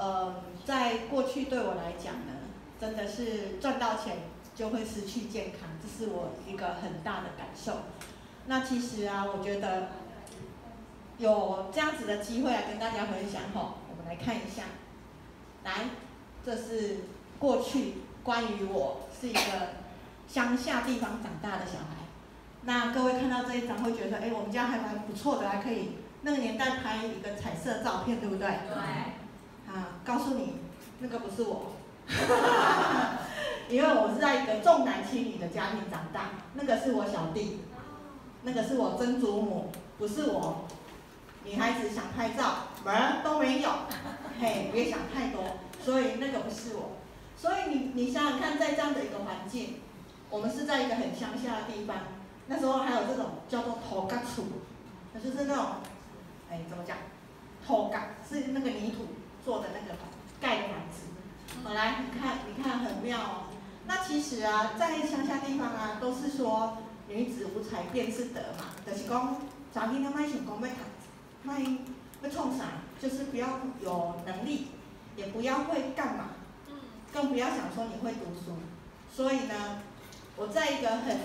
呃，在过去对我来讲呢，真的是赚到钱就会失去健康，这是我一个很大的感受。那其实啊，我觉得有这样子的机会来跟大家分享吼，我们来看一下。来，这是过去关于我是一个乡下地方长大的小孩。那各位看到这一张会觉得，哎，我们家还蛮不错的，还可以那个年代拍一个彩色照片，对不对？对。啊，告诉你，那个不是我，因为我是在一个重男轻女的家庭长大，那个是我小弟，那个是我曾祖母，不是我。女孩子想拍照，门都没有，嘿，别想太多，所以那个不是我。所以你你想想看，在这样的一个环境，我们是在一个很乡下的地方，那时候还有这种叫做土嘎厝，那就是那种，哎，怎么讲？土嘎是那个泥土。做的那个盖的房子，好来，你看，你看很妙哦。那其实啊，在乡下地方啊，都是说女子无才便是德嘛，就是讲查囡仔卖想讲要读，卖要创啥，就是不要有能力，也不要会干嘛，更不要想说你会读书。所以呢，我在一个很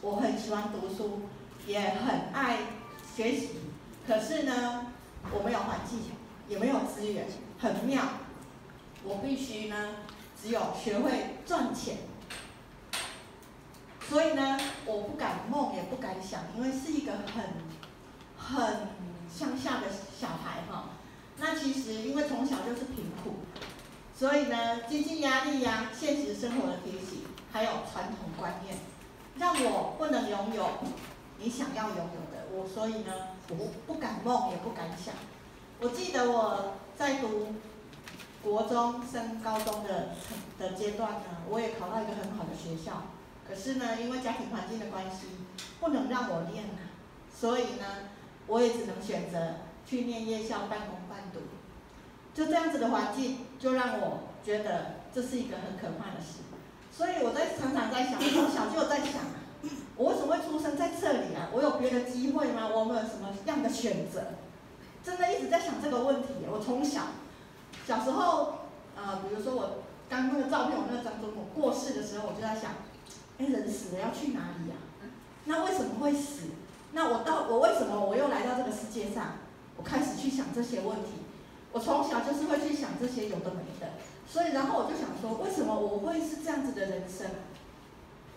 我很喜欢读书，也很爱学习，可是呢，我没有环境，也没有资源。很妙，我必须呢，只有学会赚钱，所以呢，我不敢梦，也不敢想，因为是一个很很乡下的小孩哈。那其实因为从小就是贫苦，所以呢，经济压力呀，现实生活的提醒，还有传统观念，让我不能拥有你想要拥有的。我所以呢，我不敢梦，也不敢想。我记得我在读国中升高中的的阶段呢，我也考到一个很好的学校。可是呢，因为家庭环境的关系，不能让我念所以呢，我也只能选择去念夜校半工半读。就这样子的环境，就让我觉得这是一个很可怕的事。所以我在常常在想，从小就在想，我为什么会出生在这里啊？我有别的机会吗？我们有什么样的选择？真的一直在想这个问题。我从小小时候，呃，比如说我刚那个照片，我那个张中，我过世的时候，我就在想，哎，人死了要去哪里呀？那为什么会死？那我到我为什么我又来到这个世界上？我开始去想这些问题。我从小就是会去想这些有的没的，所以然后我就想说，为什么我会是这样子的人生？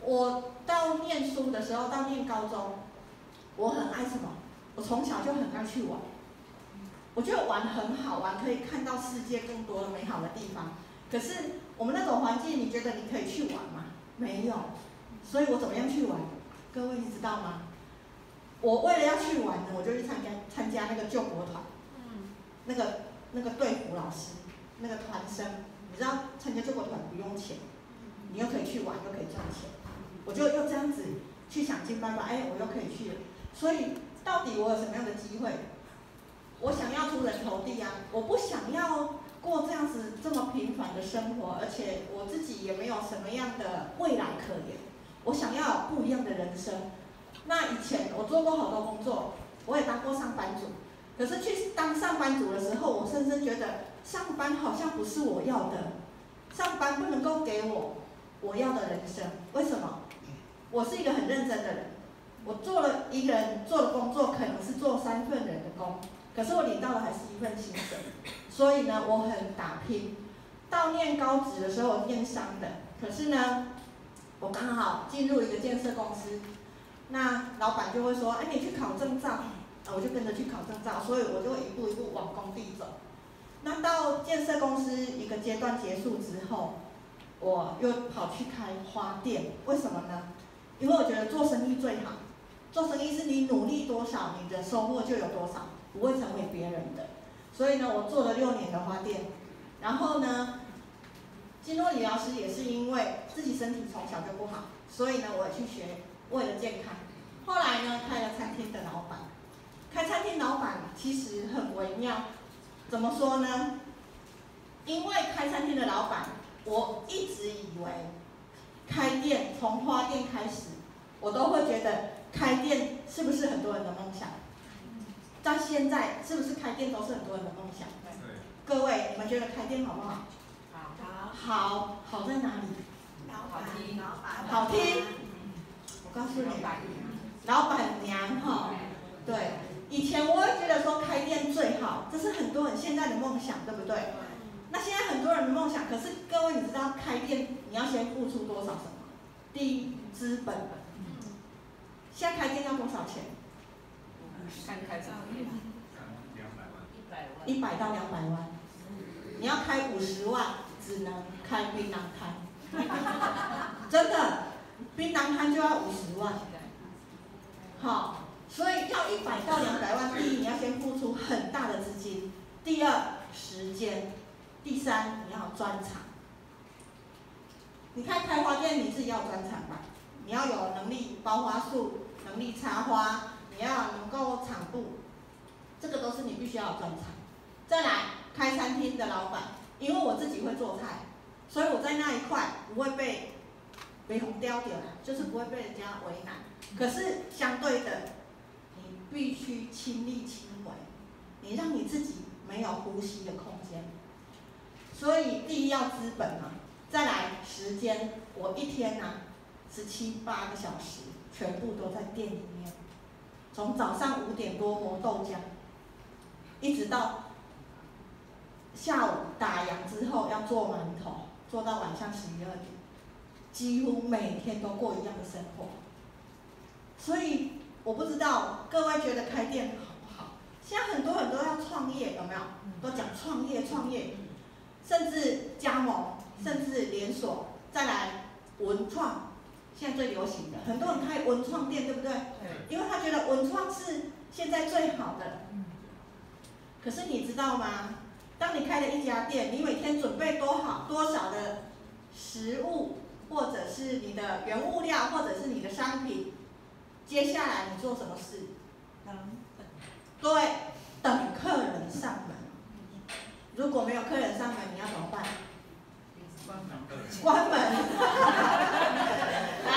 我到念书的时候，到念高中，我很爱什么？我从小就很爱去玩。我觉得玩很好玩，可以看到世界更多的美好的地方。可是我们那种环境，你觉得你可以去玩吗？没有。所以我怎么样去玩？各位你知道吗？我为了要去玩呢，我就去参加参加那个救国团。嗯。那个那个队服老师，那个团生，你知道参加救国团不用钱，你又可以去玩，又可以赚钱。我就又这样子去想尽办法，哎，我又可以去了。所以到底我有什么样的机会？我想要出人头地啊！我不想要过这样子这么平凡的生活，而且我自己也没有什么样的未来可言。我想要不一样的人生。那以前我做过好多工作，我也当过上班族。可是去当上班族的时候，我深深觉得上班好像不是我要的，上班不能够给我我要的人生。为什么？我是一个很认真的人，我做了一个人做的工作，可能是做三份人的工。可是我领到的还是一份薪水，所以呢，我很打拼。到念高职的时候，我念商的，可是呢，我刚好进入一个建设公司，那老板就会说：“哎，你去考证照。”，我就跟着去考证照，所以我就一步一步往工地走。那到建设公司一个阶段结束之后，我又跑去开花店，为什么呢？因为我觉得做生意最好，做生意是你努力多少，你的收获就有多少。不会成为别人的，所以呢，我做了六年的花店，然后呢，经络理疗师也是因为自己身体从小就不好，所以呢，我去学为了健康。后来呢，开了餐厅的老板，开餐厅老板其实很微妙，怎么说呢？因为开餐厅的老板，我一直以为开店从花店开始，我都会觉得开店是不是很多人的梦想？到现在是不是开店都是很多人的梦想？对。各位，你们觉得开店好不好？好，好，好在哪里？好听，好听。我告诉你，老板娘哈，对，以前我也觉得说开店最好，这是很多人现在的梦想，对不对？那现在很多人的梦想，可是各位你知道开店你要先付出多少什么？第一，资本。现在开店要多少钱？看开什么店？一百到两百万。你要开五十万，只能开槟榔摊。真的，槟榔摊就要五十万。好，所以要一百到两百万，第一你要先付出很大的资金，第二时间。第三，你要专长。你看开花店，你自己要专长吧？你要有能力包花束，能力插花，你要能够场布，这个都是你必须要专长。再来，开餐厅的老板，因为我自己会做菜，所以我在那一块不会被被红雕掉，就是不会被人家为难。可是相对的，你必须亲力亲为，你让你自己没有呼吸的空间。所以第一要资本嘛，再来时间，我一天呐十七八个小时，全部都在店里面，从早上五点多磨豆浆，一直到下午打烊之后要做馒头，做到晚上十一二点，几乎每天都过一样的生活。所以我不知道各位觉得开店好不好？现在很多很多要创业，有没有？都讲创业，创业。甚至加盟，甚至连锁，再来文创，现在最流行的，很多人开文创店，对不对？因为他觉得文创是现在最好的。可是你知道吗？当你开了一家店，你每天准备多好多少的食物，或者是你的原物料，或者是你的商品，接下来你做什么事？等。对，等客人上门。如果没有客人上门，你要怎么办？关门。来，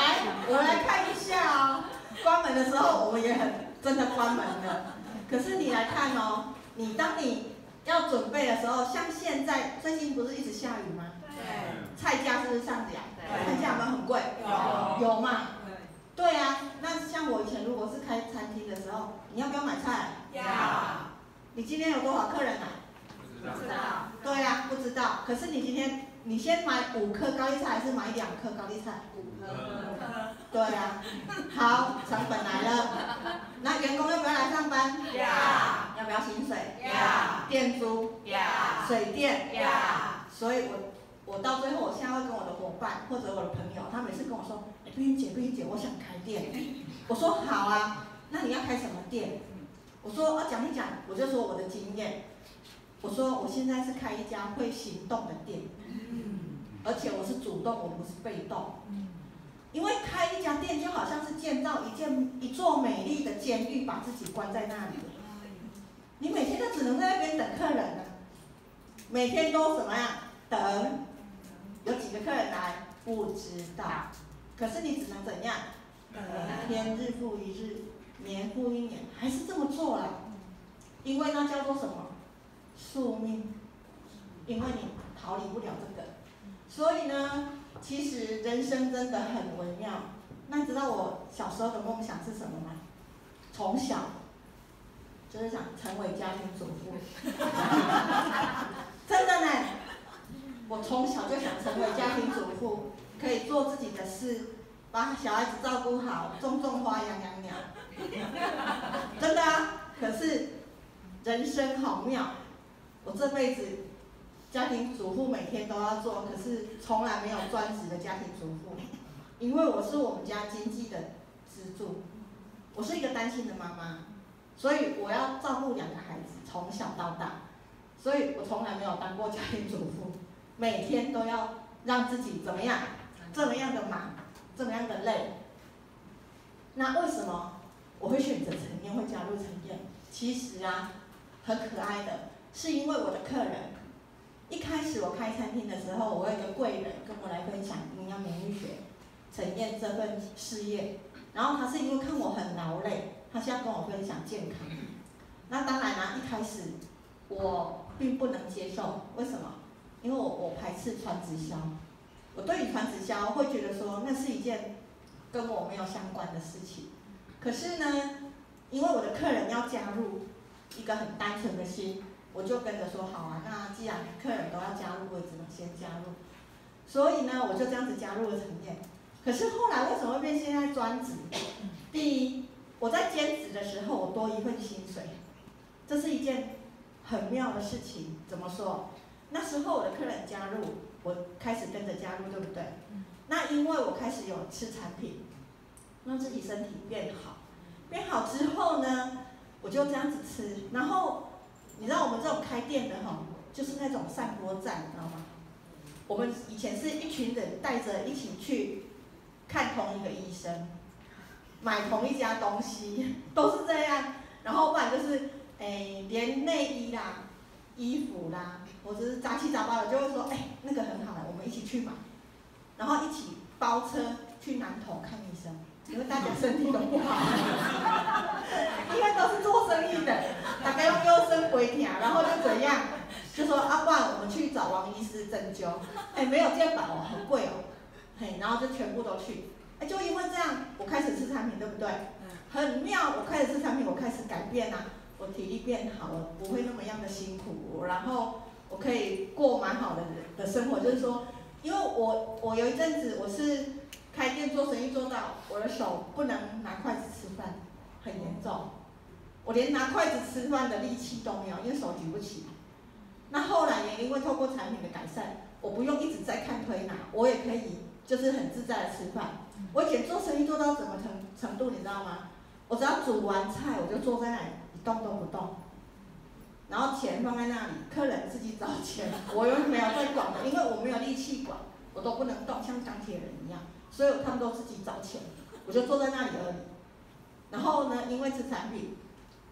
我来看一下哦。关门的时候，我们也很真的关门了。可是你来看哦，你当你要准备的时候，像现在最近不是一直下雨吗？对。菜价是不是上涨？菜价有没有很贵？有。有嘛？对。对啊，那像我以前如果是开餐厅的时候，你要不要买菜？要。你今天有多少客人来？不知道。对呀，不知道。可是你今天，你先买五颗高丽菜，还是买两颗高丽菜？五颗。对呀。好，成本来了。那员工要不要来上班？要。要不要薪水？要。店租？要。水电？要。所以我，我到最后，我现在会跟我的伙伴或者我的朋友，他每次跟我说：“哎，冰云姐，冰云姐，我想开店。”我说：“好啊，那你要开什么店？”我说：“啊，讲一讲，我就说我的经验。”我说我现在是开一家会行动的店，而且我是主动，我不是被动。因为开一家店就好像是建造一件一座美丽的监狱，把自己关在那里。你每天都只能在那边等客人呢，每天都怎么样等？有几个客人来不知道，可是你只能怎样？每天日复一日，年复一年，还是这么做了，因为那叫做什么？宿命，因为你逃离不了这个，所以呢，其实人生真的很微妙。那你知道我小时候的梦想是什么吗？从小就是想成为家庭主妇，真的呢。我从小就想成为家庭主妇，可以做自己的事，把小孩子照顾好，种种花，养养鸟，真的啊。可是人生好妙。我这辈子家庭主妇每天都要做，可是从来没有专职的家庭主妇，因为我是我们家经济的支柱，我是一个单亲的妈妈，所以我要照顾两个孩子从小到大，所以我从来没有当过家庭主妇，每天都要让自己怎么样，这么样的忙，这么样的累。那为什么我会选择陈燕，会加入陈燕？其实啊，很可爱的。是因为我的客人，一开始我开餐厅的时候，我有一个贵人跟我来分享营养免疫学，陈燕这份事业。然后他是因为看我很劳累，他是要跟我分享健康。那当然啦，一开始我并不能接受，为什么？因为我我排斥传直销，我对于传直销会觉得说那是一件跟我没有相关的事情。可是呢，因为我的客人要加入一个很单纯的心，我就跟着说好啊，那既然客人都要加入，我只能先加入。所以呢，我就这样子加入了陈店。可是后来为什么会变现在专职？第一，我在兼职的时候，我多一份薪水，这是一件很妙的事情。怎么说？那时候我的客人加入，我开始跟着加入，对不对？那因为我开始有吃产品，让自己身体变好，变好之后呢，我就这样子吃。然后你知道我们这种开店的哈，就是那种散播站，你知道吗？我们以前是一群人带着一起去看同一个医生，买同一家东西，都是这样。然后不然就是，诶，连内衣啦、衣服啦，或者是杂七杂八的，就会说，哎，那个很好，我们一起去买。然后一起包车去南投看医生，因为大家身体都不好，因为都是做生意的，大家用优生回听，然后就怎样？就说阿爸，我们去找王医师针灸，哎，没有健保哦，很贵哦，嘿，然后就全部都去，哎，就因为这样，我开始吃产品，对不对？很妙，我开始吃产品，我开始改变啦，我体力变好了，不会那么样的辛苦，然后我可以过蛮好的的生活，就是说，因为我我有一阵子我是开店做生意做到我的手不能拿筷子吃饭，很严重，我连拿筷子吃饭的力气都没有，因为手举不起。那后来也因为透过产品的改善，我不用一直在看推拿，我也可以就是很自在的吃饭。我以前做生意做到什么程程度，你知道吗？我只要煮完菜，我就坐在那里一动都不动，然后钱放在那里，客人自己找钱，我又没有在管的，因为我没有力气管，我都不能动，像钢铁人一样，所以他们都自己找钱，我就坐在那里而已。然后呢，因为是产品，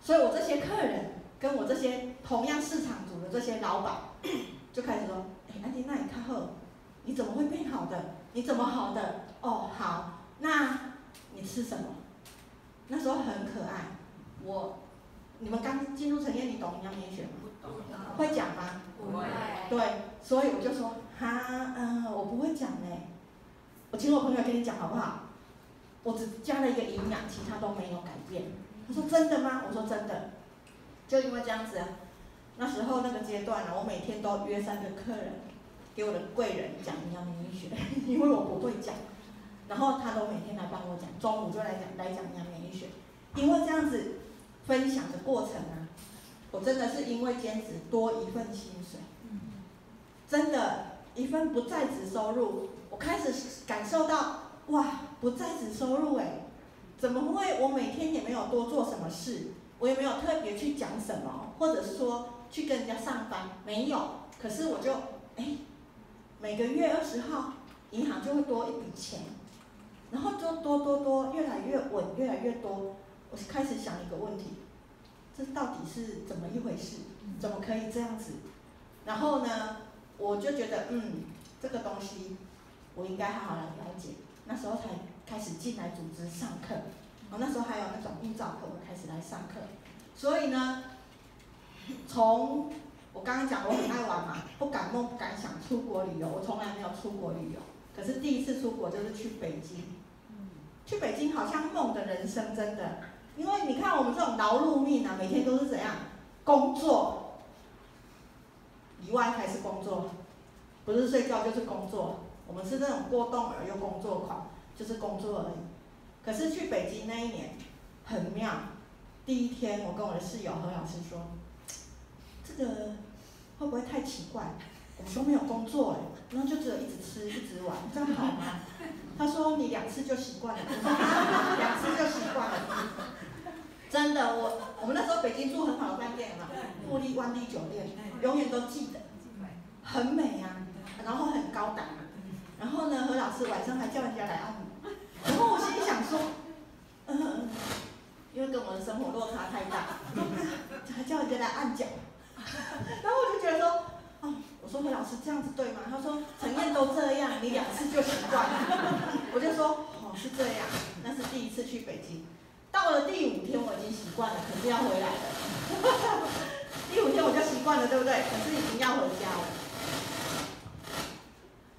所以我这些客人。跟我这些同样市场组的这些老板，就开始说：“哎，安迪，那你看后，你怎么会变好的？你怎么好的？哦，好，那你吃什么？那时候很可爱。我，你们刚进入成业，你懂营养美学吗？会讲吗？不会。对，所以我就说，哈，嗯，我不会讲嘞。我请我朋友跟你讲好不好？我只加了一个营养，其他都没有改变。他说真的吗？我说真的。就因为这样子，啊那时候那个阶段呢，我每天都约三个客人，给我的贵人讲营养免疫学，因为我不会讲，然后他都每天来帮我讲，中午就来讲来讲营养免疫学，因为这样子分享的过程啊，我真的是因为兼职多一份薪水，真的，一份不在职收入，我开始感受到哇，不在职收入哎，怎么会？我每天也没有多做什么事。我也没有特别去讲什么，或者是说去跟人家上班，没有。可是我就哎，每个月二十号，银行就会多一笔钱，然后就多多多，越来越稳，越来越多。我开始想一个问题，这到底是怎么一回事？怎么可以这样子？然后呢，我就觉得嗯，这个东西我应该好好来了解。那时候才开始进来组织上课。我那时候还有那种预兆课，我开始来上课。所以呢，从我刚刚讲我很爱玩嘛，不敢梦不敢想出国旅游，我从来没有出国旅游。可是第一次出国就是去北京。去北京好像梦的人生真的，因为你看我们这种劳碌命啊，每天都是怎样工作，以外还是工作，不是睡觉就是工作。我们是那种过动而又工作狂，就是工作而已。可是去北京那一年很妙，第一天我跟我的室友何老师说，这个会不会太奇怪？我们都没有工作哎，然后就只有一直吃一直玩，这样好吗？他说你两次就习惯了，两次就习惯了。真的，我我们那时候北京住很好的饭店嘛，富丽万丽酒店，永远都记得，很美啊，然后很高档，然后呢，何老师晚上还叫人家来按摩。然后我心里想说，嗯，因为跟我的生活落差太大，还叫人家来按脚，然后我就觉得说，哦，我说何老师这样子对吗？他说陈燕都这样，你两次就习惯了。我就说，哦，是这样，那是第一次去北京，到了第五天我已经习惯了，肯定要回来了。第五天我就习惯了，对不对？可是已经要回家了。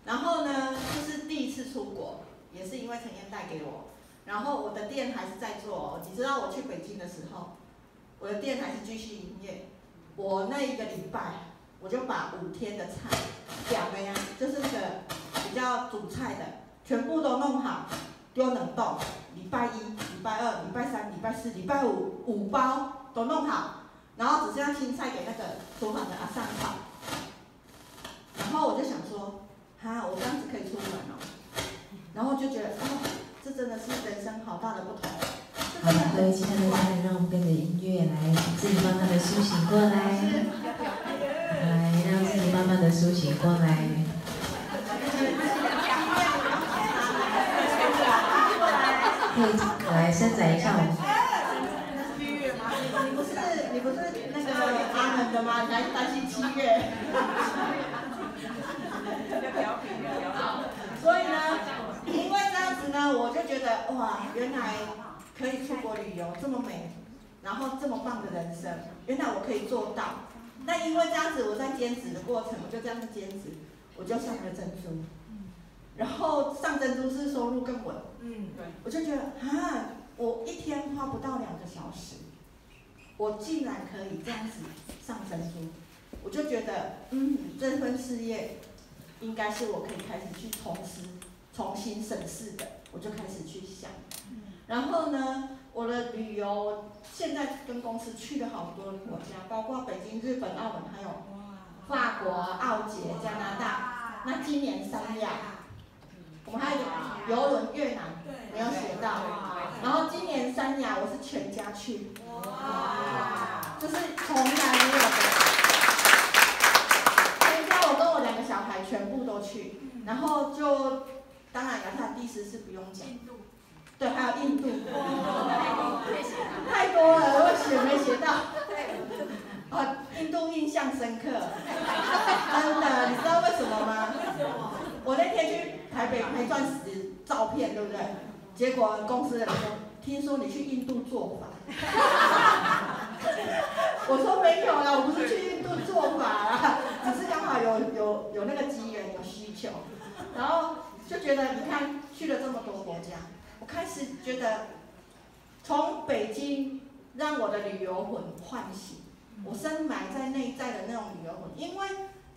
然后呢，就是第一次出国，也是因为陈燕带给我。然后我的店还是在做，你知道我去北京的时候，我的店还是继续营业。我那一个礼拜，我就把五天的菜，讲的呀，就是那个比较主菜的，全部都弄好，丢冷冻。礼拜一、礼拜二、礼拜三、礼拜四、礼拜五，五包都弄好，然后只剩下青菜给那个厨房的阿三炒。然后我就想说，哈，我这样子可以出门哦。然后就觉得，哦。这真的是人生好大的不同。好，各位亲爱的家人，让我们跟着音乐来，自己慢慢的苏醒过来，来让自己慢慢的苏醒过来。可以来伸展一下我们。你不是你不是那个阿门的吗？你还担心七月？所以呢？因为这样子呢，我就觉得哇，原来可以出国旅游这么美，然后这么棒的人生，原来我可以做到。那因为这样子，我在兼职的过程，我就这样子兼职，我就上了珍珠。然后上珍珠是收入更稳。嗯，对。我就觉得啊，我一天花不到两个小时，我竟然可以这样子上珍珠，我就觉得嗯，这份事业应该是我可以开始去从事。重新审视的，我就开始去想。然后呢，我的旅游现在跟公司去了好多国家，包括北京、日本、澳门，还有法国、澳捷、加拿大。那今年三亚，我们还有游轮越南没有写到。然后今年三亚我是全家去，就是从来没有的。全家我跟我两个小孩全部都去，然后就。当然，亚特兰蒂斯是不用讲。对，还有印度。太多了，我写没写到。啊，印度印象深刻。真的，你知道为什么吗？我那天去台北拍钻石照片，对不对？结果公司的人说，听说你去印度做法。我说没有啦，我不是去印度做法啦，只是刚好有有有那个机缘有需求，然后。就觉得你看去了这么多国家，我开始觉得从北京让我的旅游魂唤醒，我深埋在内在的那种旅游魂，因为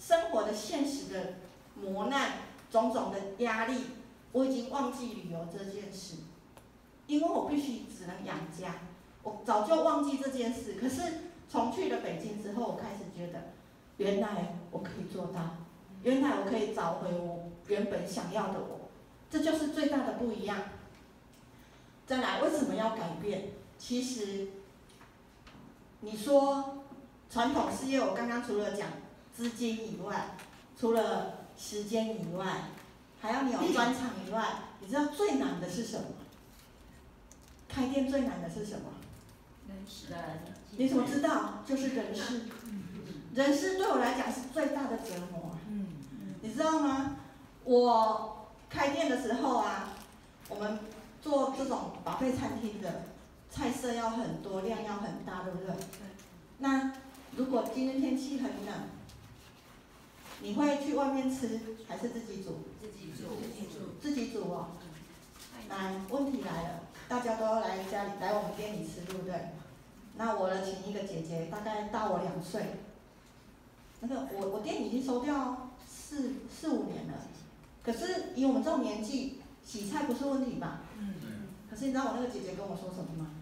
生活的现实的磨难、种种的压力，我已经忘记旅游这件事，因为我必须只能养家，我早就忘记这件事。可是从去了北京之后，我开始觉得，原来我可以做到。原来我可以找回我原本想要的我，这就是最大的不一样。再来，为什么要改变？其实，你说传统事业，我刚刚除了讲资金以外，除了时间以外，还要你有专长以外，你知道最难的是什么？开店最难的是什么？人事。你怎么知道？就是人事。人事对我来讲是最大的折磨。你知道吗？我开店的时候啊，我们做这种宝贝餐厅的，菜色要很多，量要很大，对不对？那如果今天天气很冷，你会去外面吃还是自己煮？自己煮。自己煮。自己煮哦。来，问题来了，大家都要来家里来我们店里吃，对不对？那我呢，请一个姐姐，大概大我两岁。那个我我店已经收掉。四四五年了，可是以我们这种年纪，洗菜不是问题吧？嗯。可是你知道我那个姐姐跟我说什么吗？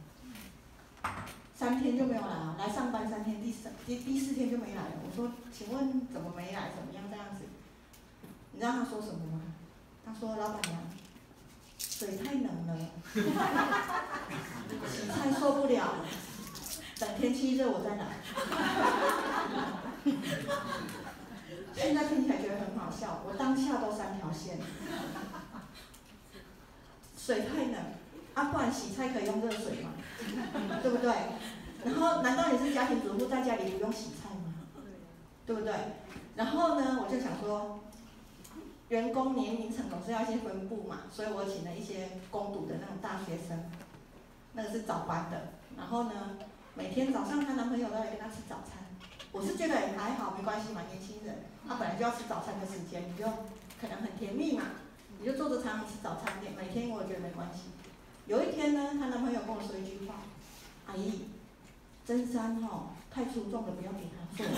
三天就没有来啊，来上班三天，第三第第四天就没来了。我说，请问怎么没来？怎么样这样子？你知道她说什么吗？她说：“老板娘，水太冷了，洗菜受不了了，等天气热我再来。”现在听起来觉得很好笑，我当下都三条线。水太冷，啊，不然洗菜可以用热水嘛，对不对？然后难道你是家庭主妇，在家里不用洗菜吗？对不对？然后呢，我就想说，员工年龄层总是要一些分布嘛，所以我请了一些攻读的那种大学生，那个是早班的。然后呢，每天早上她男朋友都来跟她吃早餐。我是觉得也还好，没关系嘛，年轻人，他本来就要吃早餐的时间，你就可能很甜蜜嘛，你就坐着常常吃早餐店，每天我觉得没关系。有一天呢，她男朋友跟我说一句话，阿姨，真山哈太粗重了，不要给他做。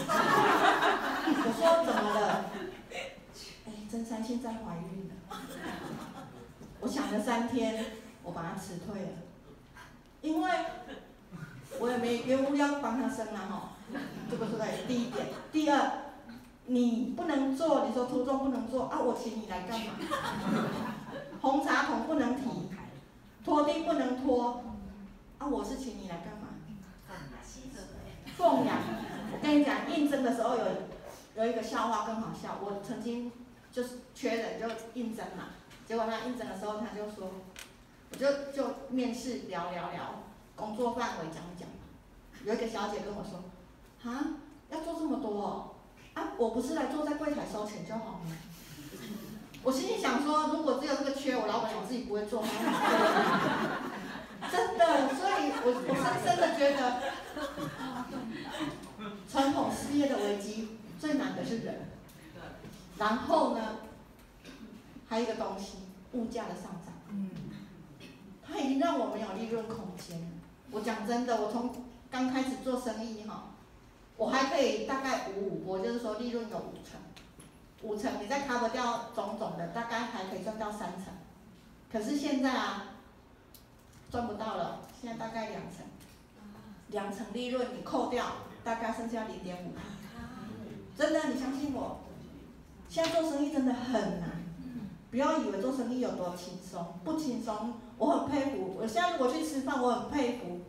我说怎么了？哎，真山现在怀孕了。我想了三天，我把她辞退了，因为我也没原无要帮她生啊哈。这个是在第一点。第二，你不能做，你说粗重不能做啊，我请你来干嘛？红茶桶不能提，拖地不能拖，啊，我是请你来干嘛？奉养。我跟你讲，应征的时候有有一个笑话更好笑，我曾经就是缺人就应征嘛，结果他应征的时候他就说，我就就面试聊聊聊，工作范围讲一讲，有一个小姐跟我说。啊，要做这么多哦啊！我不是来坐在柜台收钱就好吗？我心里想说，如果只有这个缺，我老板我自己不会做吗？真的，所以我我深深的觉得，传统事业的危机最难的是人。然后呢，还有一个东西，物价的上涨。嗯。它已经让我没有利润空间了。我讲真的，我从刚开始做生意哈。我还可以大概五五，我就是说利润有五成，五成你再 cover 掉种种的，大概还可以赚到三成。可是现在啊，赚不到了，现在大概两成，两成利润你扣掉，大概剩下零点五。真的，你相信我，现在做生意真的很难。不要以为做生意有多轻松，不轻松。我很佩服，我现在如果去吃饭，我很佩服。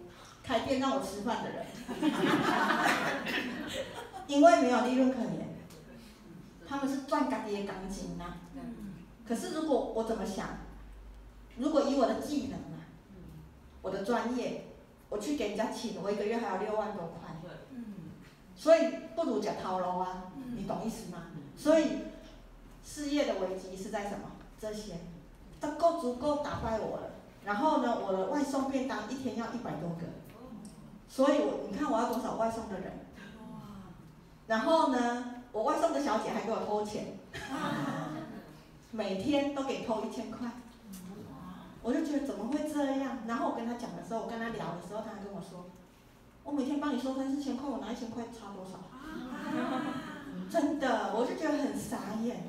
开店让我吃饭的人，因为没有利润可言，他们是赚干爹钢筋呐。可是如果我怎么想，如果以我的技能啊，我的专业，我去给人家请，我一个月还有六万多块。所以不如讲套路啊，你懂意思吗？所以事业的危机是在什么？这些都够足够打败我了。然后呢，我的外送便当一天要一百多个。所以，我你看我要多少外送的人，然后呢，我外送的小姐还给我偷钱，每天都给偷一千块，我就觉得怎么会这样？然后我跟他讲的时候，我跟他聊的时候，他还跟我说，我每天帮你收三四千块，我拿一千块差多少？真的，我就觉得很傻眼。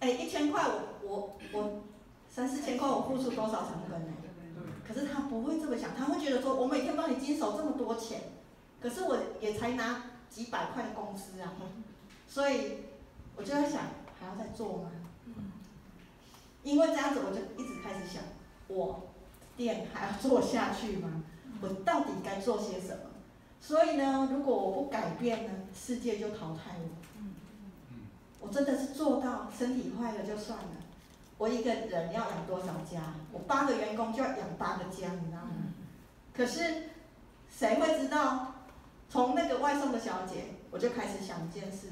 哎，一千块我我我三四千块我付出多少成本呢？可是他不会这么想，他会觉得说，我每天帮你经手这么多钱，可是我也才拿几百块的工资啊，所以我就在想，还要再做吗？因为这样子，我就一直开始想，我店还要做下去吗？我到底该做些什么？所以呢，如果我不改变呢，世界就淘汰我。我真的是做到身体坏了就算了。我一个人要养多少家？我八个员工就要养八个家，你知道吗？可是谁会知道？从那个外送的小姐，我就开始想一件事：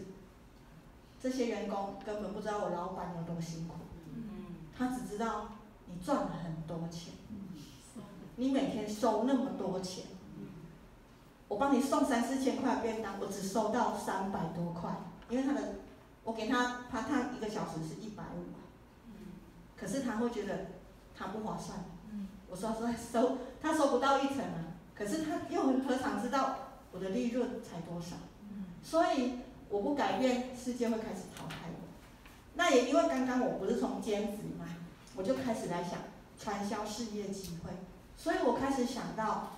这些员工根本不知道我老板有多辛苦。他只知道你赚了很多钱，你每天收那么多钱，我帮你送三四千块便当，我只收到三百多块，因为他的我给他他他一个小时是一百五。可是他会觉得他不划算，我说说收他收不到一成啊，可是他又何尝知道我的利润才多少？所以我不改变，世界会开始淘汰我。那也因为刚刚我不是从兼职嘛，我就开始来想传销事业机会，所以我开始想到，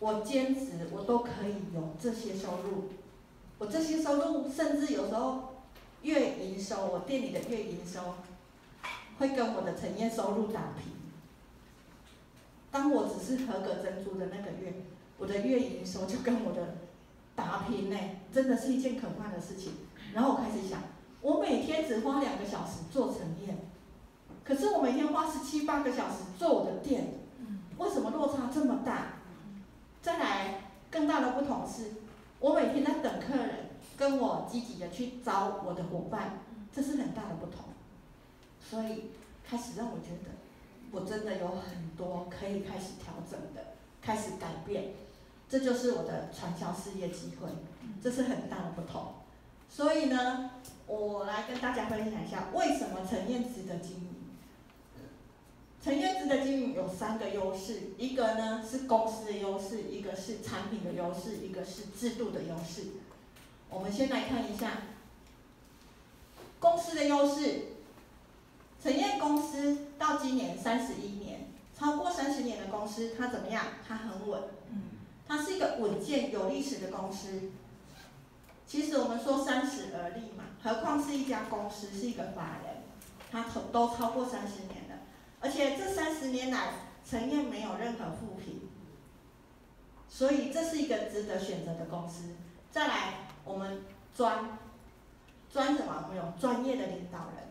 我兼职我都可以有这些收入，我这些收入甚至有时候月营收，我店里的月营收。会跟我的陈业收入打平。当我只是合格珍珠的那个月，我的月营收就跟我的打平呢，真的是一件可怕的事情。然后我开始想，我每天只花两个小时做陈业，可是我每天花十七八个小时做我的店，为什么落差这么大？是，我每天在等客人，跟我积极的去招我的伙伴，这是很大的不同。所以开始让我觉得，我真的有很多可以开始调整的，开始改变。这就是我的传销事业机会，这是很大的不同。所以呢，我来跟大家分享一下为什么陈燕值得经营。陈燕值的经营有三个优势，一个呢是公司的优势，一个是产品的优势，一个是制度的优势。我们先来看一下公司的优势。陈燕公司到今年三十一年，超过三十年的公司，它怎么样？它很稳，它是一个稳健有历史的公司。其实我们说三十而立嘛，何况是一家公司，是一个法人，它都都超过三十年了，而且这三十年来，陈燕没有任何负评，所以这是一个值得选择的公司。再来，我们专专什么？我有专业的领导人。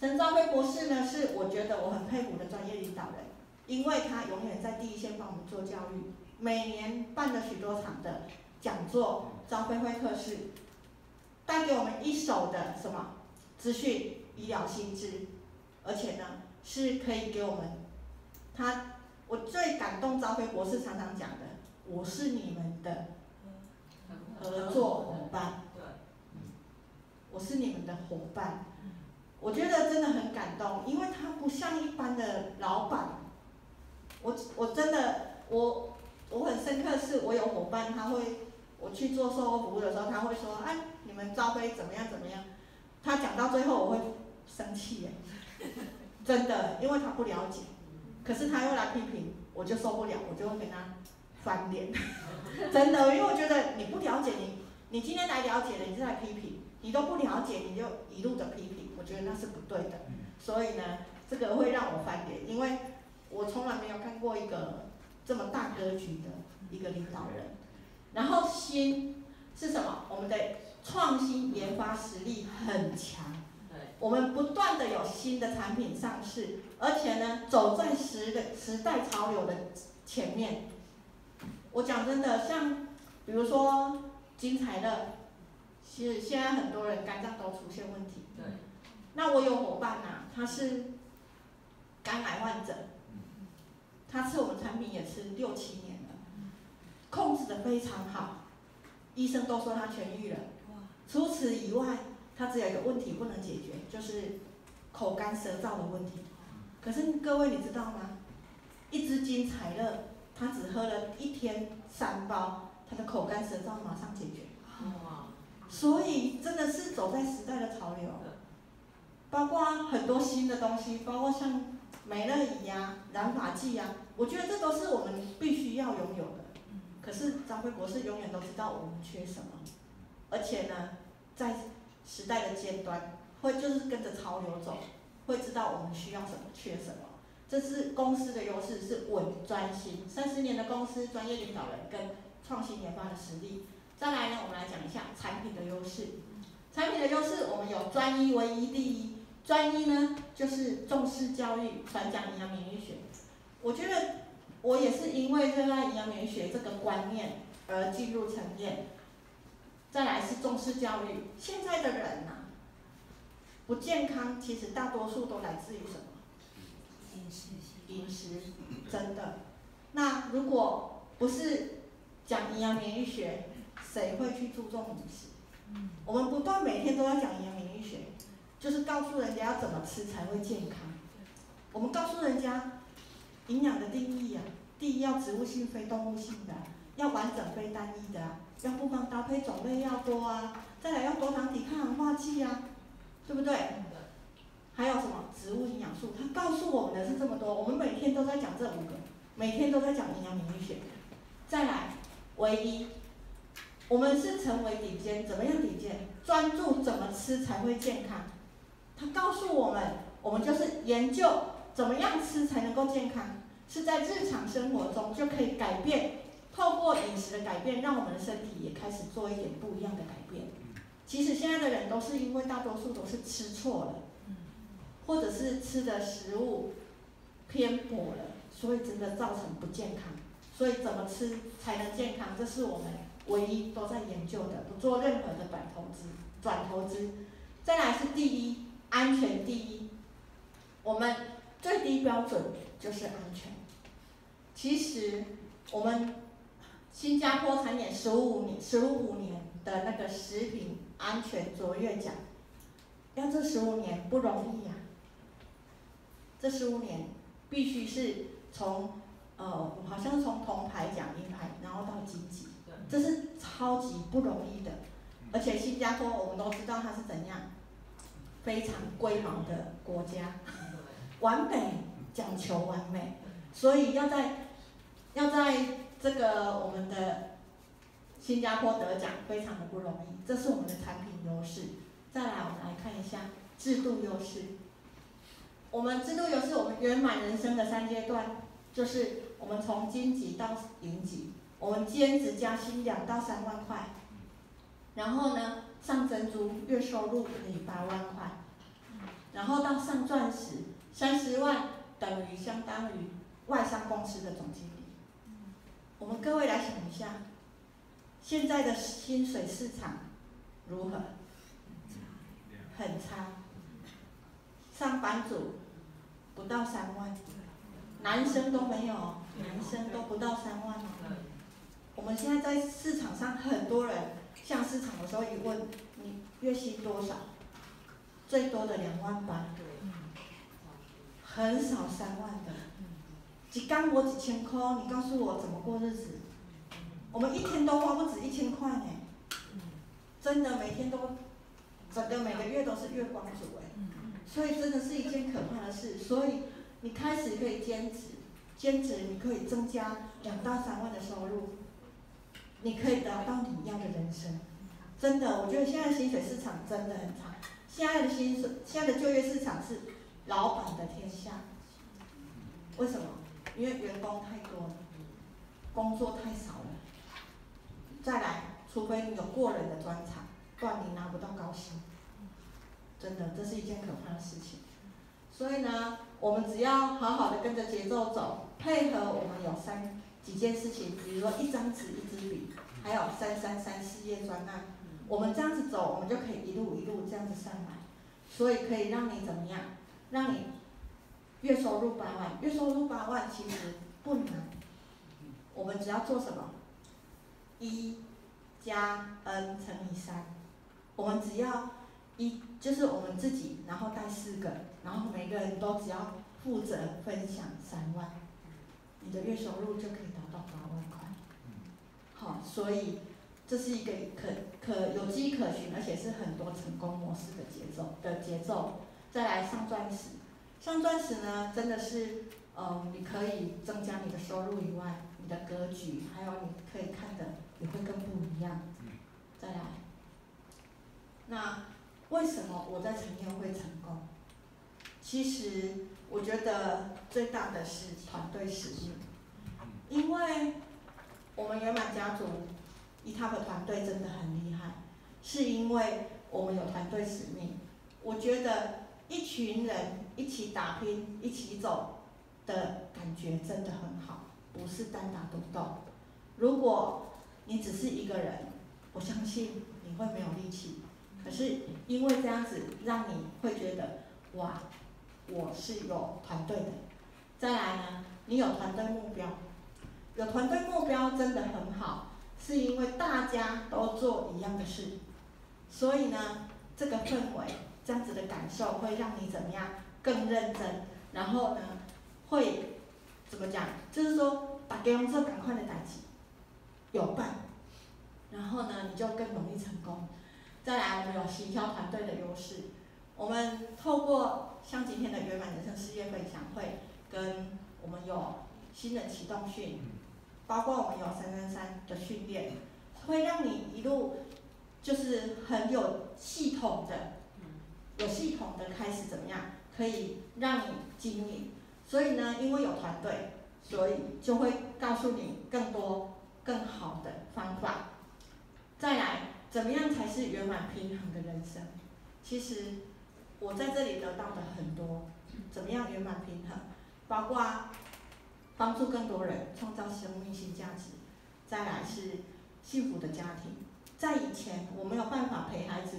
陈昭辉博士呢，是我觉得我很佩服的专业领导人，因为他永远在第一线帮我们做教育，每年办了许多场的讲座、招飞会客室，带给我们一手的什么资讯、医疗薪资，而且呢是可以给我们他，我最感动招辉博士常常讲的，我是你们的合作伙伴，我是你们的伙伴。我觉得真的很感动，因为他不像一般的老板。我我真的我我很深刻，是我有伙伴，他会我去做售后服务的时候，他会说：“哎，你们招飞怎么样怎么样？”他讲到最后，我会生气耶，真的，因为他不了解。可是他又来批评，我就受不了，我就会跟他翻脸。真的，因为我觉得你不了解你，你今天来了解了，你就来批评；你都不了解，你就一路的批评。我觉得那是不对的，所以呢，这个会让我翻脸，因为我从来没有看过一个这么大格局的一个领导人。然后新是什么？我们的创新研发实力很强，我们不断的有新的产品上市，而且呢，走在时的时代潮流的前面。我讲真的，像比如说金财乐，其实现在很多人肝脏都出现问题。对。那我有伙伴呐，他是肝癌患者，他吃我们产品也吃六七年了，控制的非常好，医生都说他痊愈了。除此以外，他只有一个问题不能解决，就是口干舌燥的问题。可是各位你知道吗？一支金彩乐，他只喝了一天三包，他的口干舌燥马上解决。所以真的是走在时代的潮流。包括很多新的东西，包括像美乐仪呀、染发剂呀，我觉得这都是我们必须要拥有的。可是张辉博士永远都知道我们缺什么，而且呢，在时代的尖端，会就是跟着潮流走，会知道我们需要什么、缺什么。这是公司的优势，是稳专心。三十年的公司，专业领导人跟创新研发的实力。再来呢，我们来讲一下产品的优势。产品的优势，我们有专一、唯一、第一。专一呢，就是重视教育、传讲营养免疫学。我觉得我也是因为热爱营养免疫学这个观念而进入陈燕。再来是重视教育，现在的人呐，不健康，其实大多数都来自于什么？饮食。饮食，真的。那如果不是讲营养免疫学，谁会去注重饮食？我们不断每天都要讲营养免疫学。就是告诉人家要怎么吃才会健康。我们告诉人家营养的定义啊，第一要植物性非动物性的，要完整非单一的，要不光搭配种类要多啊，再来要多糖体抗氧化剂啊，对不对？还有什么植物营养素？他告诉我们的是这么多，我们每天都在讲这五个，每天都在讲营养免疫学。再来，唯一，我们是成为顶尖，怎么样顶尖？专注怎么吃才会健康。他告诉我们，我们就是研究怎么样吃才能够健康，是在日常生活中就可以改变，透过饮食的改变，让我们的身体也开始做一点不一样的改变。其实现在的人都是因为大多数都是吃错了，或者是吃的食物偏颇了，所以真的造成不健康。所以怎么吃才能健康，这是我们唯一都在研究的，不做任何的短投资，转投资。再来是第一。安全第一，我们最低标准就是安全。其实我们新加坡蝉联十五年十五年的那个食品安全卓越奖，要这十五年不容易呀、这十五年必须是从呃好像是从铜牌奖银牌，然后到金级，这是超级不容易的。而且新加坡我们都知道它是怎样，非常龟毛的国家，完美讲求完美，所以要在要在这个我们的新加坡得奖非常的不容易，这是我们的产品优势。再来，我们来看一下制度优势。我们制度优势，我们圆满人生的三阶段，就是我们从金级到银级，我们兼职加薪两到三万块，然后呢上珍珠月收入可以八万块，然后到上钻石三十万，等于相当于外商公司的总经理。我们各位来想一下，现在的薪水市场如何？很差，上班族不到三万，男生都没有，男生都不到三万哦。我们现在在市场上，很多人向市场的时候一问，你月薪多少？最多的两万八，很少三万的。几干我几千块，你告诉我怎么过日子？我们一天都花不止一千块呢，真的每天都，整个每个月都是月光族哎，所以真的是一件可怕的事。所以你开始可以兼职，兼职你可以增加两到三万的收入，你可以得到你要的人生。真的，我觉得现在薪水市场真的很差，现在的薪水，现在的就业市场是老板的天下。为什么？因为员工太多了，工作太少了。再来，除非你有过人的专长，不然你拿不到高薪。真的，这是一件可怕的事情。所以呢，我们只要好好的跟着节奏走，配合我们有三几件事情，比如说一张纸、一支笔，还有三三三事业专案，我们这样子走，我们就可以一路一路这样子上来。所以可以让你怎么样？让你月收入八万，月收入八万其实不难，我们只要做什么？一加 n 乘以三，我们只要一就是我们自己，然后带四个，然后每个人都只要负责分享三万，你的月收入就可以达到八万块。好，所以这是一个可可有迹可循，而且是很多成功模式的节奏的节奏。再来上钻石，上钻石呢，真的是，嗯，你可以增加你的收入以外，你的格局，还有你可以看的也会更不一样。再来，那为什么我在成年会成功？其实我觉得最大的是团队使命，因为我们圆满家族一 t 的团队真的很厉害，是因为我们有团队使命。我觉得一群人一起打拼、一起走的感觉真的很好，不是单打独斗。如果你只是一个人，我相信你会没有力气。可是因为这样子，让你会觉得哇，我是有团队的。再来呢，你有团队目标，有团队目标真的很好，是因为大家都做一样的事，所以呢，这个氛围。这样子的感受会让你怎么样更认真，然后呢，会怎么讲？就是说把给我们做赶快的打击，有伴，然后呢，你就更容易成功。再来，我们有行销团队的优势，我们透过像今天的圆满人生事业分享会，跟我们有新人启动训，包括我们有三三三的训练，会让你一路就是很有系统的。有系统的开始怎么样，可以让你经营。所以呢，因为有团队，所以就会告诉你更多更好的方法。再来，怎么样才是圆满平衡的人生？其实我在这里得到的很多，怎么样圆满平衡？包括帮助更多人，创造生命性价值。再来是幸福的家庭。在以前，我没有办法陪孩子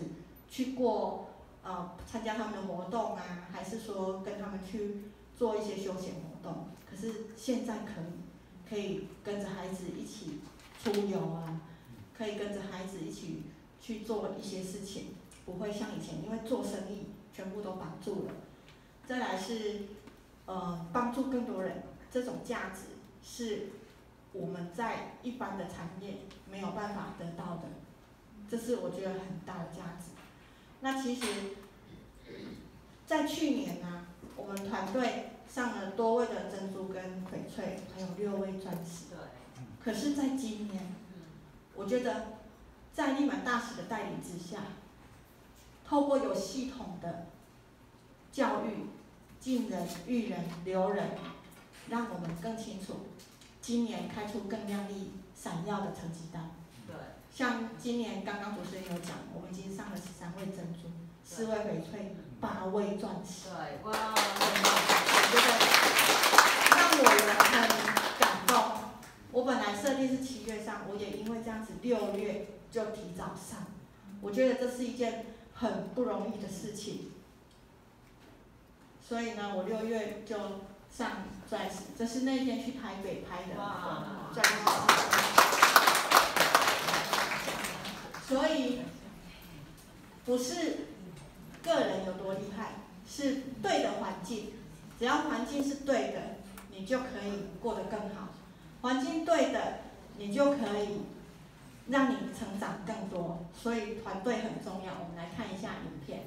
去过。呃，参加他们的活动啊，还是说跟他们去做一些休闲活动？可是现在可以，可以跟着孩子一起出游啊，可以跟着孩子一起去做一些事情，不会像以前因为做生意全部都绑住了。再来是，呃，帮助更多人，这种价值是我们在一般的产业没有办法得到的，这是我觉得很大的价值。那其实，在去年呢、我们团队上了多位的珍珠跟翡翠，还有六位钻石。对，可是，在今年，嗯，我觉得在立满大使的带领之下，透过有系统的教育、进人、育人、留人，让我们更清楚，今年开出更亮丽、闪耀的成绩单。对，像今年刚刚主持人有讲，我们十三位珍珠、四位翡翠、八位钻石。对，哇，我觉得让我很感动。我本来设定是七月上，我也因为这样子六月就提早上。我觉得这是一件很不容易的事情。所以呢，我六月就上钻石，这是那天去台北拍的哇钻石。所以不是个人有多厉害，是对的环境。只要环境是对的，你就可以过得更好。环境对的，你就可以让你成长更多。所以团队很重要。我们来看一下影片。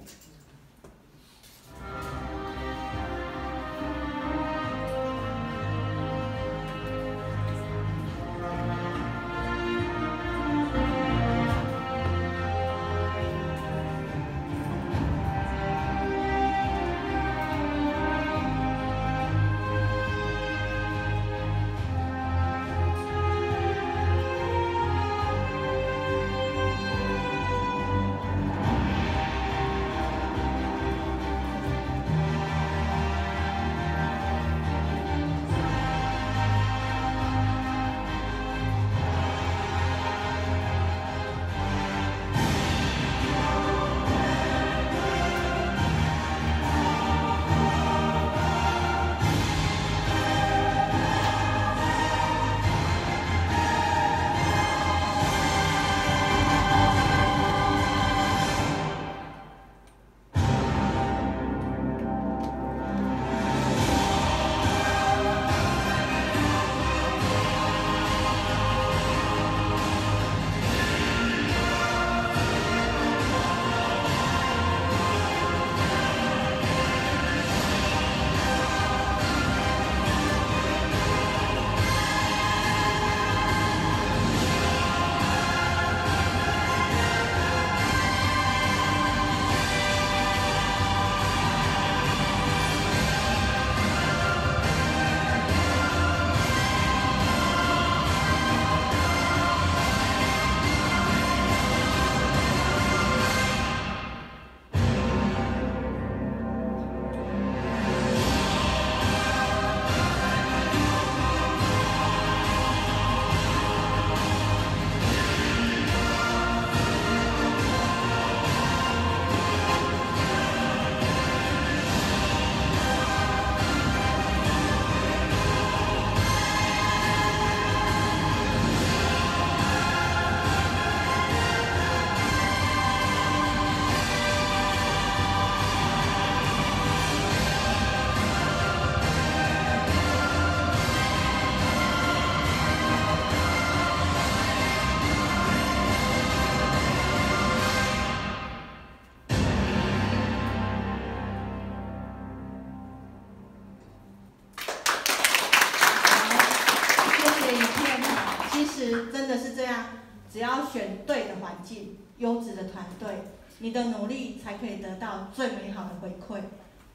你的努力才可以得到最美好的回馈。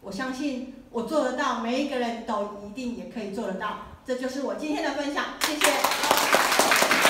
我相信我做得到，每一个人都一定也可以做得到。这就是我今天的分享，谢谢。